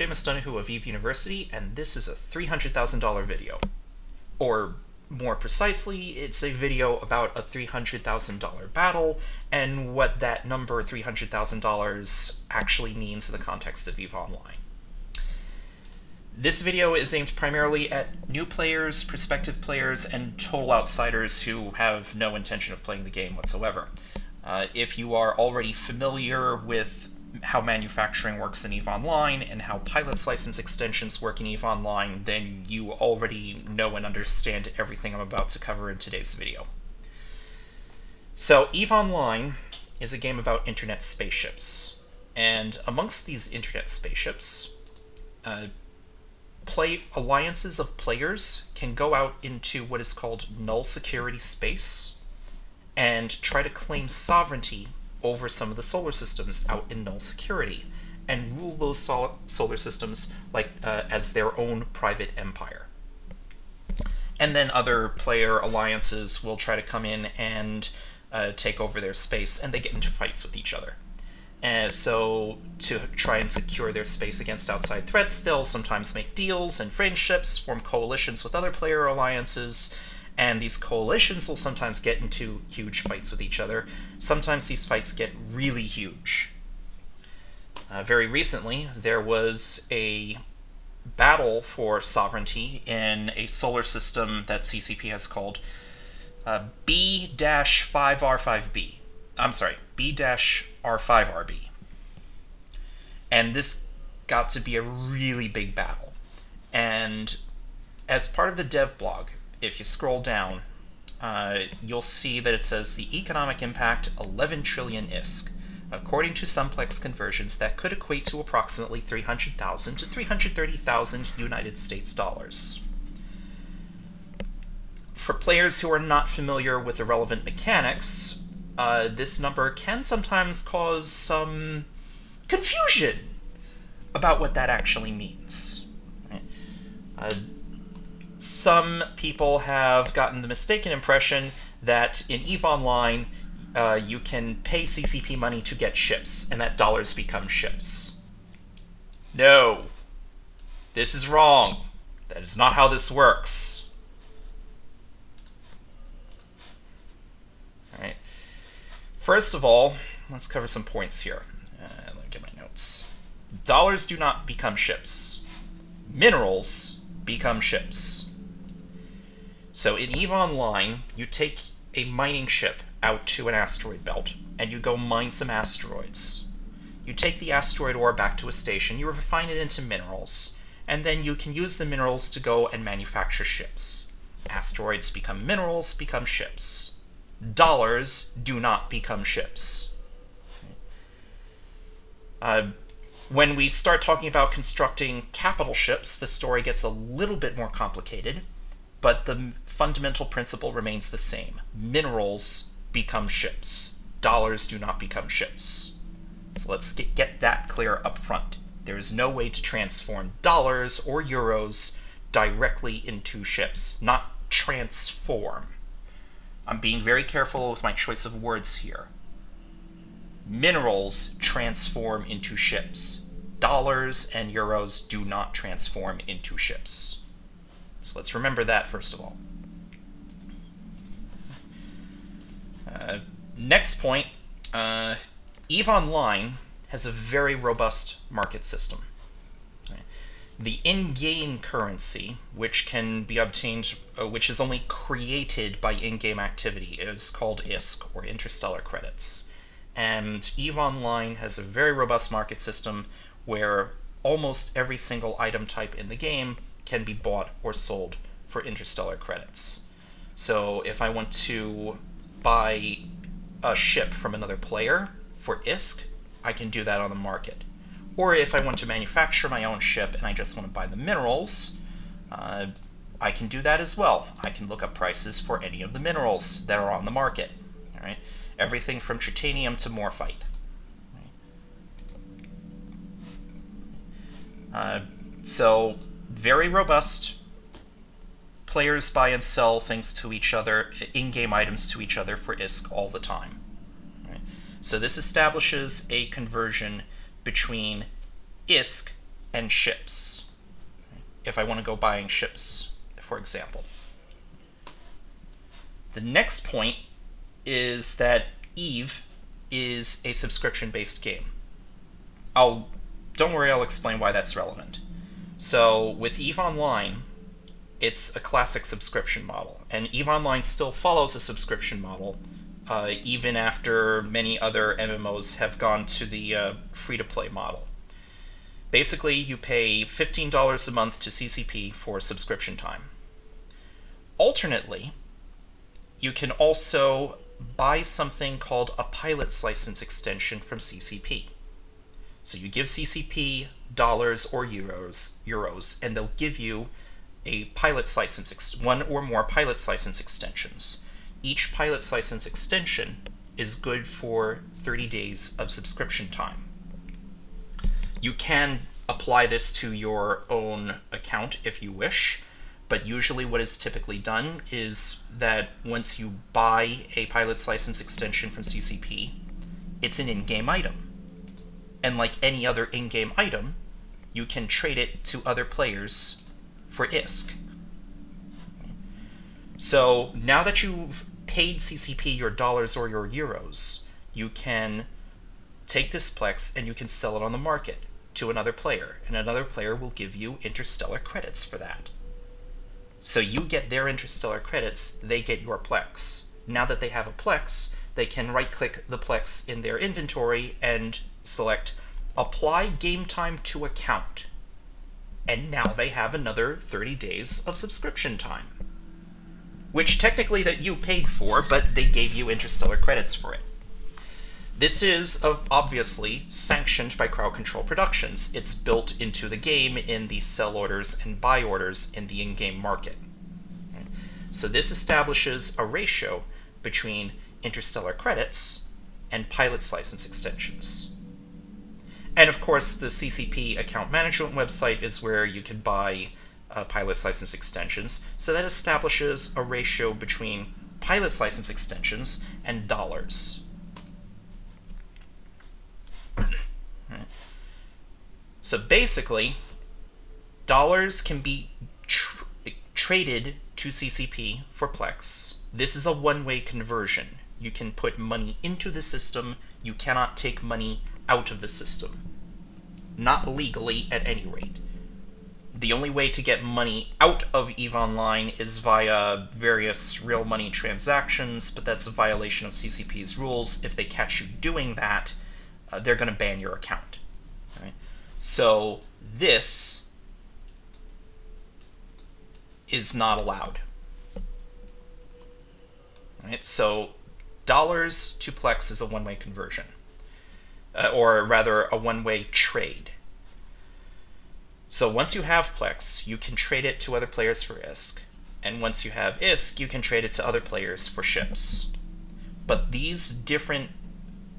Seamus Donahue of Eve University, and this is a $300,000 video. Or, more precisely, it's a video about a $300,000 battle, and what that number, $300,000, actually means in the context of EVE Online. This video is aimed primarily at new players, prospective players, and total outsiders who have no intention of playing the game whatsoever. Uh, if you are already familiar with how manufacturing works in EVE Online and how pilot's license extensions work in EVE Online, then you already know and understand everything I'm about to cover in today's video. So, EVE Online is a game about internet spaceships. And amongst these internet spaceships, uh, play alliances of players can go out into what is called null security space and try to claim sovereignty over some of the solar systems out in null security and rule those sol solar systems like uh, as their own private empire. And then other player alliances will try to come in and uh, take over their space, and they get into fights with each other. And so, to try and secure their space against outside threats, they'll sometimes make deals and friendships, form coalitions with other player alliances, and these coalitions will sometimes get into huge fights with each other. Sometimes these fights get really huge. Uh, very recently, there was a battle for sovereignty in a solar system that CCP has called uh, B-5R5b. I'm sorry, B-R5RB. And this got to be a really big battle. And as part of the dev blog, if you scroll down, uh, you'll see that it says the economic impact 11 trillion ISK. According to Simplex conversions, that could equate to approximately 300,000 to 330,000 United States dollars. For players who are not familiar with the relevant mechanics, uh, this number can sometimes cause some confusion about what that actually means. Uh, some people have gotten the mistaken impression that in EVE Online, uh, you can pay CCP money to get ships, and that dollars become ships. No. This is wrong. That is not how this works. Alright. First of all, let's cover some points here. Uh, let me get my notes. Dollars do not become ships. Minerals become ships. So in EVE Online, you take a mining ship out to an asteroid belt, and you go mine some asteroids. You take the asteroid ore back to a station, you refine it into minerals, and then you can use the minerals to go and manufacture ships. Asteroids become minerals, become ships. Dollars do not become ships. Uh, when we start talking about constructing capital ships, the story gets a little bit more complicated, but the fundamental principle remains the same. Minerals become ships. Dollars do not become ships. So let's get, get that clear up front. There is no way to transform dollars or euros directly into ships, not transform. I'm being very careful with my choice of words here. Minerals transform into ships. Dollars and euros do not transform into ships. So let's remember that first of all. Uh, next point, uh, EVE Online has a very robust market system. The in-game currency, which can be obtained, uh, which is only created by in-game activity, is called ISK, or Interstellar Credits. And EVE Online has a very robust market system where almost every single item type in the game can be bought or sold for interstellar credits. So if I want to buy a ship from another player for ISK, I can do that on the market. Or if I want to manufacture my own ship and I just want to buy the minerals, uh, I can do that as well. I can look up prices for any of the minerals that are on the market. All right, everything from tritanium to morphite. Uh, so very robust players buy and sell things to each other, in-game items to each other for ISK all the time. So this establishes a conversion between ISK and ships. If I want to go buying ships, for example. The next point is that Eve is a subscription based game. I'll don't worry, I'll explain why that's relevant. So with Eve Online, it's a classic subscription model, and Eve Online still follows a subscription model, uh, even after many other MMOs have gone to the uh, free to play model. Basically, you pay $15 a month to CCP for subscription time. Alternately, you can also buy something called a pilot's license extension from CCP. So you give CCP dollars or euros, euros, and they'll give you a pilot's license, one or more pilot's license extensions. Each pilot's license extension is good for 30 days of subscription time. You can apply this to your own account if you wish, but usually what is typically done is that once you buy a pilot's license extension from CCP, it's an in-game item. And like any other in-game item, you can trade it to other players for ISK. So now that you've paid CCP your dollars or your euros, you can take this Plex and you can sell it on the market to another player, and another player will give you interstellar credits for that. So you get their interstellar credits, they get your Plex. Now that they have a Plex, they can right click the Plex in their inventory and select Apply Game Time to Account. And now they have another 30 days of subscription time. Which technically that you paid for, but they gave you interstellar credits for it. This is obviously sanctioned by Crowd Control Productions. It's built into the game in the sell orders and buy orders in the in-game market. So this establishes a ratio between interstellar credits and pilot's license extensions. And of course, the CCP account management website is where you can buy uh, pilot's license extensions. So that establishes a ratio between pilot's license extensions and dollars. So basically, dollars can be tr traded to CCP for Plex. This is a one-way conversion. You can put money into the system, you cannot take money out of the system. Not legally, at any rate. The only way to get money out of EVE Online is via various real money transactions, but that's a violation of CCP's rules. If they catch you doing that, uh, they're going to ban your account. Right? So this is not allowed. So dollars to Plex is a one-way conversion, uh, or rather a one-way trade. So once you have Plex, you can trade it to other players for ISK, and once you have ISK, you can trade it to other players for ships. But these different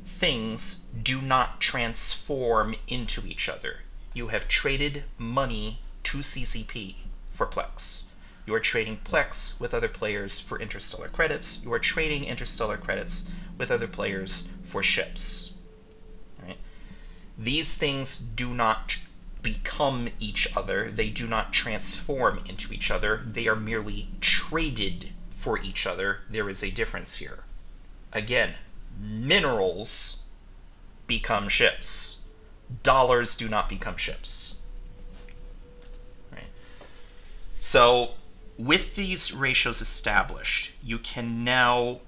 things do not transform into each other. You have traded money to CCP for Plex. You are trading Plex with other players for interstellar credits. You are trading interstellar credits with other players for ships. These things do not become each other. They do not transform into each other. They are merely traded for each other. There is a difference here. Again, minerals become ships. Dollars do not become ships. Right. So, with these ratios established, you can now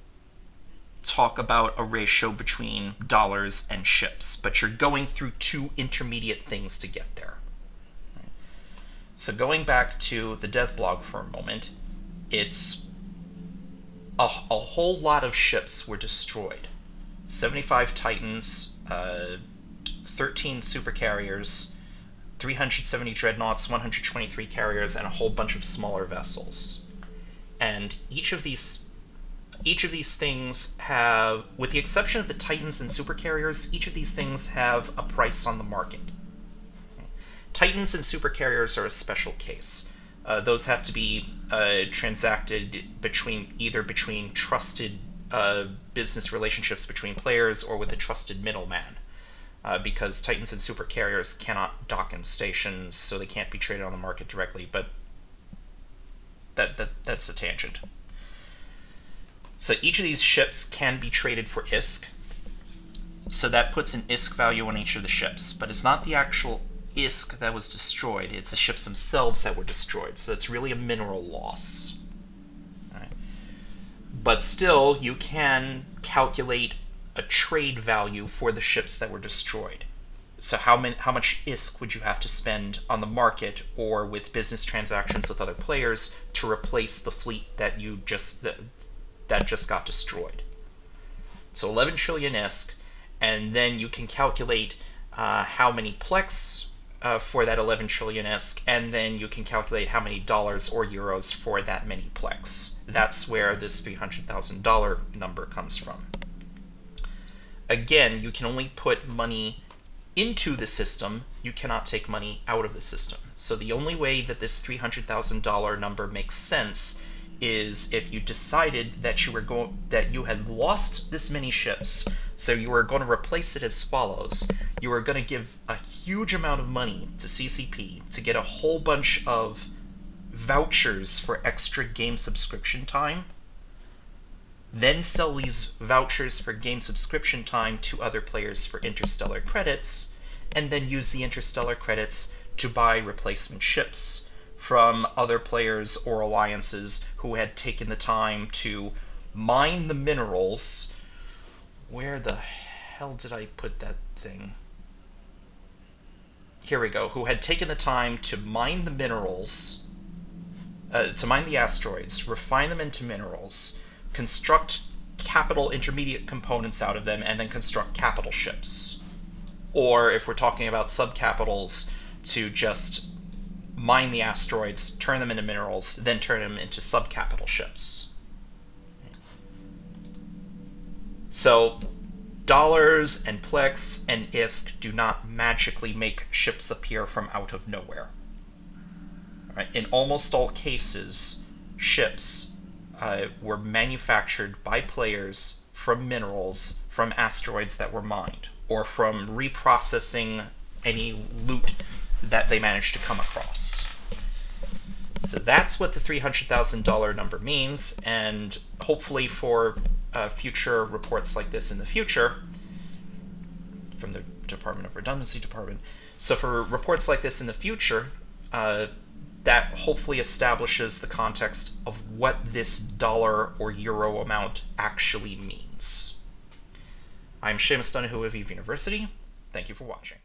talk about a ratio between dollars and ships, but you're going through two intermediate things to get there. So going back to the dev blog for a moment, it's a, a whole lot of ships were destroyed. 75 Titans, uh, 13 super carriers, 370 dreadnoughts, 123 carriers, and a whole bunch of smaller vessels. And each of these each of these things have, with the exception of the Titans and super carriers, each of these things have a price on the market. Titans and super carriers are a special case. Uh, those have to be uh, transacted between either between trusted uh, business relationships between players or with a trusted middleman. uh, because Titans and super carriers cannot dock in stations, so they can't be traded on the market directly. But that, that that's a tangent. So each of these ships can be traded for ISK. So that puts an ISK value on each of the ships, but it's not the actual ISK that was destroyed. It's the ships themselves that were destroyed. So it's really a mineral loss. But still, you can calculate a trade value for the ships that were destroyed. So how many, how much ISK would you have to spend on the market or with business transactions with other players to replace the fleet that you just that, that just got destroyed? So 11 trillion ISK, and then you can calculate uh, how many plex uh, for that 11 trillion ISK, and then you can calculate how many dollars or euros for that many plex. That's where this $300,000 number comes from. Again, you can only put money into the system, you cannot take money out of the system. So the only way that this $300,000 number makes sense is if you decided that you were going that you had lost this many ships, so you were going to replace it as follows. You were going to give a huge amount of money to CCP to get a whole bunch of vouchers for extra game subscription time then sell these vouchers for game subscription time to other players for interstellar credits, and then use the interstellar credits to buy replacement ships from other players or alliances who had taken the time to mine the minerals. Where the hell did I put that thing? Here we go. Who had taken the time to mine the minerals, uh, to mine the asteroids, refine them into minerals, construct capital intermediate components out of them, and then construct capital ships. Or if we're talking about subcapitals, to just mine the asteroids, turn them into minerals, then turn them into subcapital ships. So, dollars and plex and ISK do not magically make ships appear from out of nowhere. Right? In almost all cases, ships uh, were manufactured by players from minerals from asteroids that were mined, or from reprocessing any loot that they managed to come across. So that's what the $300,000 number means, and hopefully for uh, future reports like this in the future, from the Department of Redundancy Department, so for reports like this in the future, uh, that hopefully establishes the context of what this dollar or euro amount actually means. I'm Seamus Donoghue of Eve University. Thank you for watching.